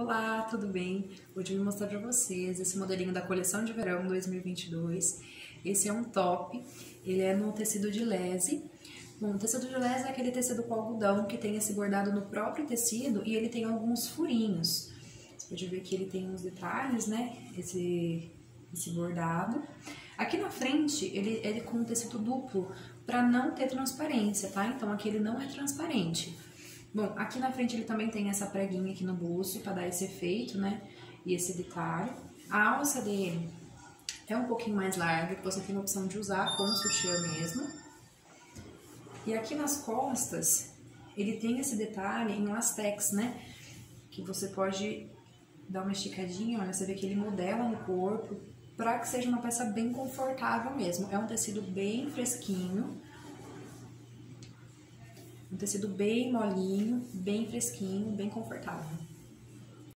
Olá, tudo bem? Hoje eu vou mostrar para vocês esse modelinho da coleção de verão 2022. Esse é um top, ele é no tecido de lese. Bom, o tecido de lese é aquele tecido com algodão que tem esse bordado no próprio tecido e ele tem alguns furinhos. Você pode ver que ele tem uns detalhes, né? Esse, esse bordado. Aqui na frente, ele, é com tecido duplo para não ter transparência, tá? Então aqui ele não é transparente. Bom, aqui na frente ele também tem essa preguinha aqui no bolso para dar esse efeito, né? E esse detalhe. A alça dele é um pouquinho mais larga, que você tem a opção de usar como sutiã mesmo. E aqui nas costas, ele tem esse detalhe em lastex, né? Que você pode dar uma esticadinha, olha, você vê que ele modela no corpo, para que seja uma peça bem confortável mesmo. É um tecido bem fresquinho, um tecido bem molinho, bem fresquinho, bem confortável.